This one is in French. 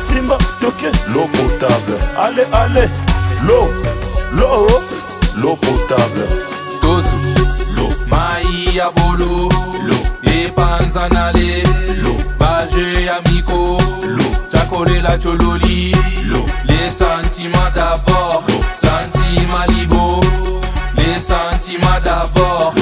simba toke l'eau potable. Allez allez l'eau l'eau l'eau potable. Tozu l'eau, mai ya bolo. Lo epanzanale l'eau. baje ya l'eau, lo tsakolela chololi. L'eau. les sentiments d'abord. Sentiments libo. Les sentiments d'abord.